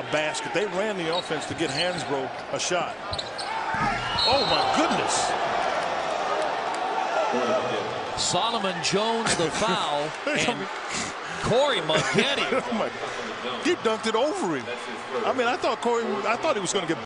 a basket. They ran the offense to get Hansbrough a shot. Oh, my goodness. Solomon Jones the foul. and Corey Maggette. Oh, he dunked it over him. I mean, I thought Corey, I thought he was going to get